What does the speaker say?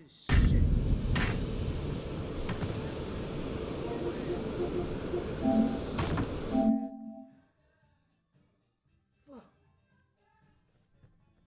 this.